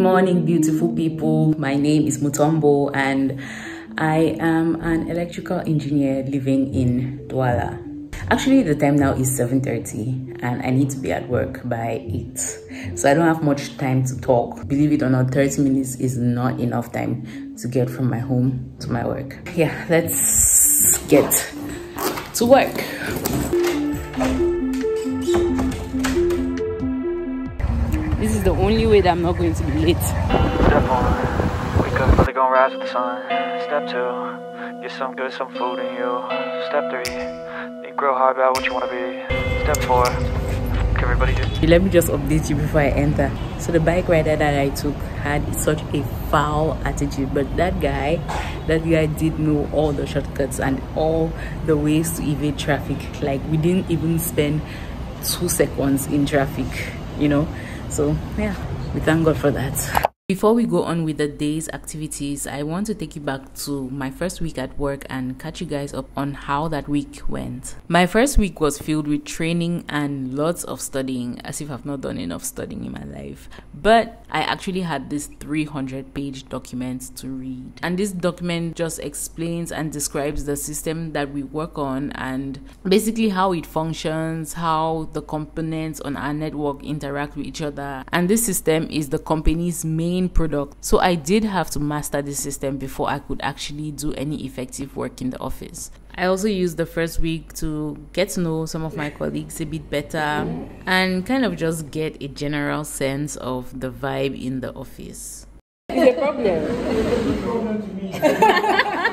morning, beautiful people. My name is Mutombo, and I am an electrical engineer living in Douala. Actually, the time now is 7.30 and I need to be at work by 8. So I don't have much time to talk. Believe it or not, 30 minutes is not enough time to get from my home to my work. Yeah, let's get to work. Is the only way that I'm not going to be late. Step one, wake up early, gonna rise with the sun. Step two, get some good, some food in you. Step three, think real hard about what you wanna be. Step four, everybody do. Let me just update you before I enter. So the bike rider that I took had such a foul attitude, but that guy, that guy did know all the shortcuts and all the ways to evade traffic. Like we didn't even spend two seconds in traffic, you know. So yeah, we thank God for that. Before we go on with the day's activities, I want to take you back to my first week at work and catch you guys up on how that week went. My first week was filled with training and lots of studying, as if I've not done enough studying in my life. But I actually had this 300 page document to read. And this document just explains and describes the system that we work on and basically how it functions, how the components on our network interact with each other. And this system is the company's main main product. So I did have to master the system before I could actually do any effective work in the office. I also used the first week to get to know some of my colleagues a bit better and kind of just get a general sense of the vibe in the office. Is a problem?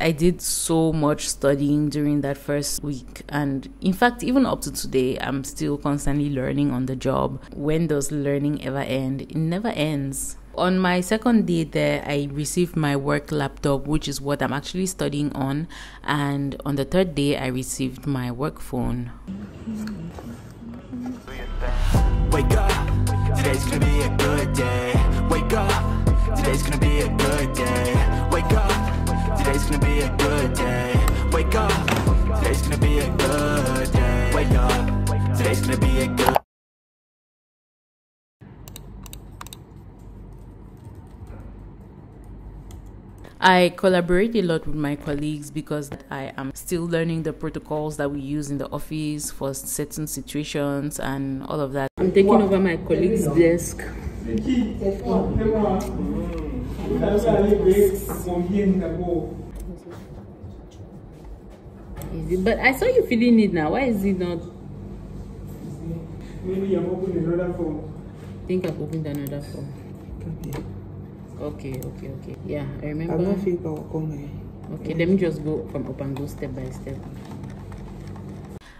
I did so much studying during that first week. And in fact, even up to today, I'm still constantly learning on the job. When does learning ever end? It never ends. On my second day there, I received my work laptop, which is what I'm actually studying on. And on the third day, I received my work phone. Wake up, today's gonna be a good day. Wake up, today's gonna be a good day. Wake up. Today's gonna be a good day. Wake up. Today's gonna be a good day. Wake up. Today's gonna be a good I collaborate a lot with my colleagues because I am still learning the protocols that we use in the office for certain situations and all of that. I'm taking over my colleague's desk. But I saw you feeling it now. Why is it not? Maybe I'm opening another form. I think I've opened another form. Okay. Okay, okay, okay. Yeah, I remember. I'm not feeling Okay, let me just go from up and go step by step.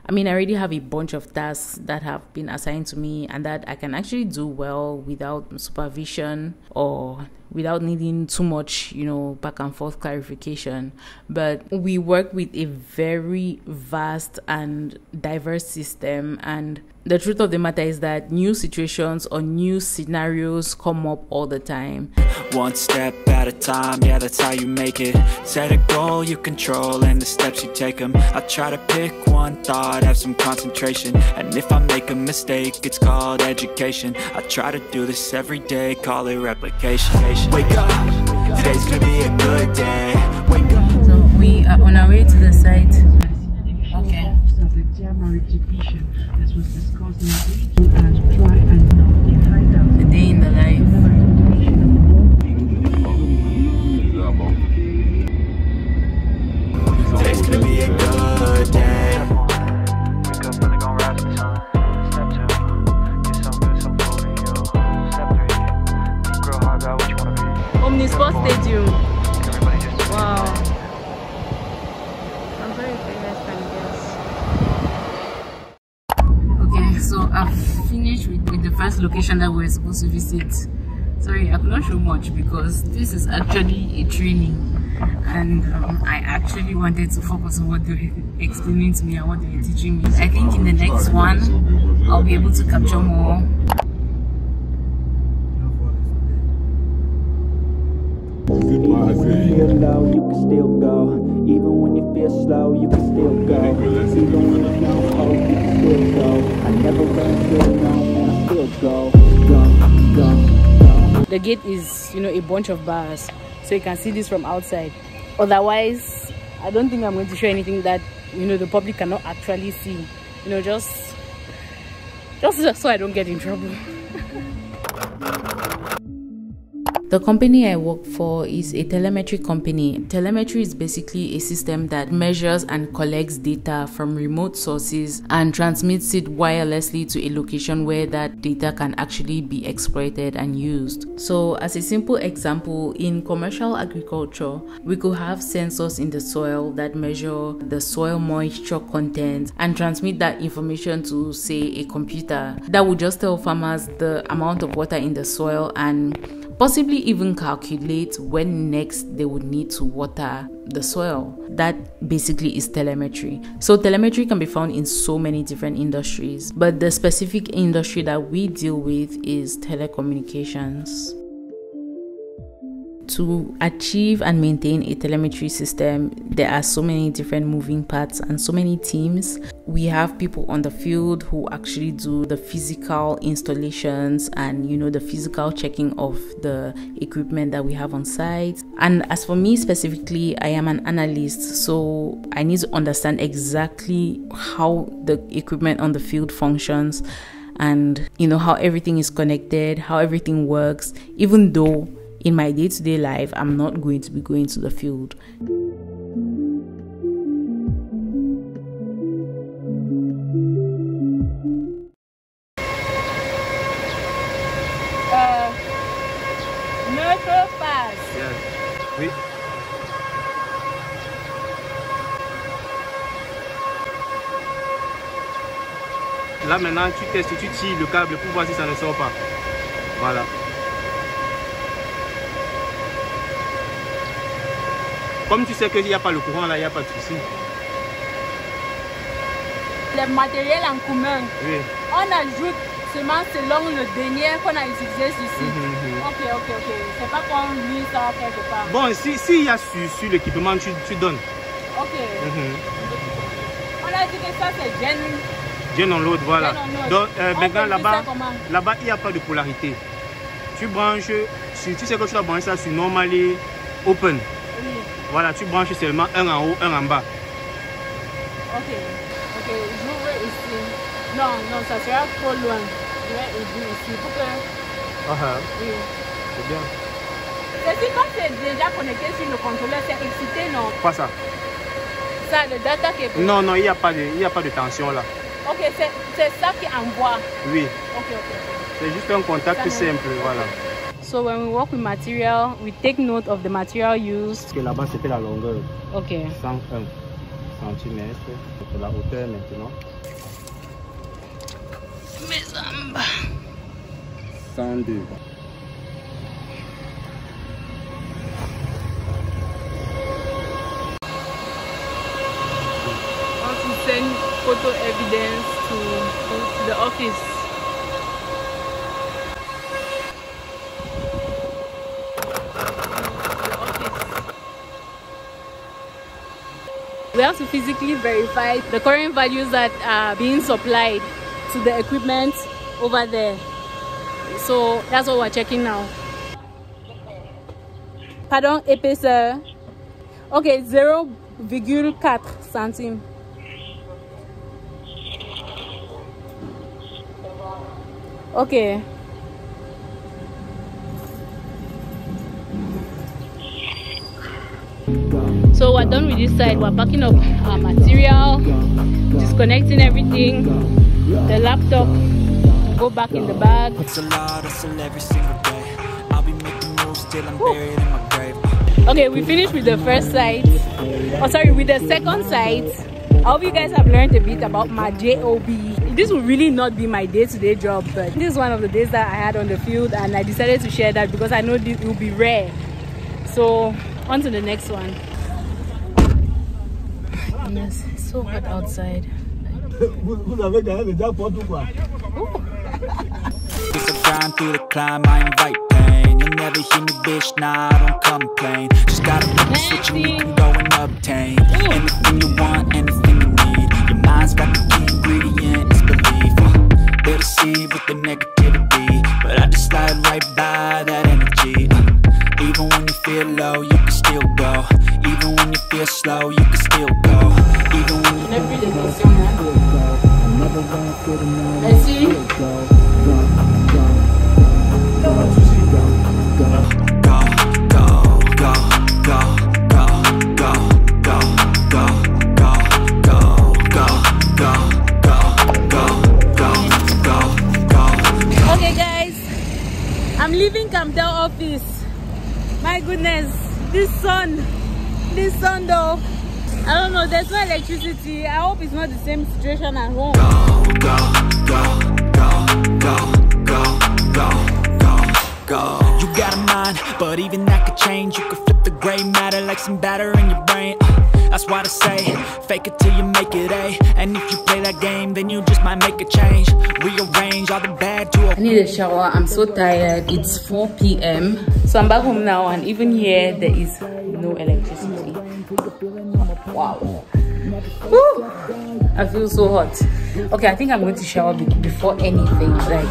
I mean, I already have a bunch of tasks that have been assigned to me and that I can actually do well without supervision or without needing too much, you know, back and forth clarification. But we work with a very vast and diverse system and the truth of the matter is that new situations or new scenarios come up all the time. One step at a time, yeah, that's how you make it. Set a goal you control and the steps you take them. I try to pick one thought, have some concentration. And if I make a mistake, it's called education. I try to do this every day, call it replication. Wake up, today's gonna be a good day. Wake up. So we are on our way to the site. Okay. Location that we were supposed to visit. Sorry, I could not show much because this is actually a training and um, I actually wanted to focus on what they were explaining to me and what they were teaching me. I think in the next one, I'll be able to capture more. The gate is you know a bunch of bars so you can see this from outside. Otherwise i don't think i'm going to show anything that you know the public cannot actually see. You know just just so i don't get in trouble The company I work for is a telemetry company. Telemetry is basically a system that measures and collects data from remote sources and transmits it wirelessly to a location where that data can actually be exploited and used. So, as a simple example, in commercial agriculture, we could have sensors in the soil that measure the soil moisture content and transmit that information to, say, a computer that would just tell farmers the amount of water in the soil and possibly even calculate when next they would need to water the soil. That basically is telemetry. So, telemetry can be found in so many different industries, but the specific industry that we deal with is telecommunications to achieve and maintain a telemetry system, there are so many different moving parts and so many teams. We have people on the field who actually do the physical installations and you know the physical checking of the equipment that we have on site. And as for me specifically, I am an analyst, so I need to understand exactly how the equipment on the field functions and you know how everything is connected, how everything works, even though in my day to day life, I'm not going to be going to the field. Uh, yes. Oui. Là maintenant, tu testes, tu tires le câble pour voir si ça ne sort pas. Voilà. Comme tu sais qu'il n'y a pas le courant là, il n'y a pas de souci. Les matériels en commun, Oui. on ajoute seulement selon le dernier qu'on a utilisé ici. Mhm. Ok, ok, ok. C'est pas qu'on lit ça quelque part. Bon, si- s'il y a sur, sur l'équipement, tu, tu donnes. Ok. Mhm. On a dit que ça c'est Gen. Gen on load, voilà. Donc euh, maintenant là-bas, là-bas, il n'y a pas de polarité. Tu branches, si tu sais que tu dois brancher ça sur normal et open. Oui. Voilà, tu branches seulement un en haut, un en bas. Ok. Ok. J'ouvre ici. Non, non, ça sera trop loin. Je vais ouvrir ici pour que. Oui. C'est bien. C'est si quand c'est déjà connecté sur le contrôleur, c'est excité, non? Pas ça? Ça, le data qui est. Non, non, il n'y a, pas de- il y a pas de tension là. Ok, c'est c'est ça qui envoie. Oui, Ok, ok. c'est juste un contact simple, voilà. So when we work with material, we take note of the material used. Parce que là-bas, c'était la longueur. Okay. 101 cm. C'est la hauteur maintenant. 102. Want to send photo evidence to, to the office. The office. We have to physically verify the current values that are being supplied to the equipment over there. So that's what we're checking now. Pardon, épaisseur. Ok, 0,4 centimes. Okay. So we're done with this side. We're packing up our material, disconnecting everything, the laptop, go back in the bag. It's a lot, hustle every single day. I'll be making moves till I'm buried in my grave. Okay, we finished with the first site. Oh, sorry, with the second site. I hope you guys have learned a bit about my job. This will really not be my day-to-day job, but this is one of the days that I had on the field, and I decided to share that because I know this will be rare. So, on to the next one. Goodness, it's so hot outside. Vous avez gagné le jackpot ou quoi Cause I grind through the climb, I invite pain. You'll never hear me, bitch, nah, I don't complain. Just gotta switch and you can go and obtain anything you want, anything you need. Your mind's got the key ingredient, this sun, this sun though. I don't know, there's no electricity. I hope it's not the same situation at home. You got a mind, but even that could change. You could flip the gray matter like some batter in your brain. Uh, That's why they say, fake it till you make it A. And if you play that game, then you just might make a change. Rearrange all the bad to a I need a shower. I'm so tired. It's 4 p.m. So I'm back home now, and even here there is no electricity. Wow. Woo! I feel so hot. Okay, I think I'm going to shower be- before anything. Like,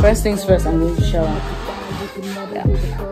first things first, I'm going to shower. Yeah.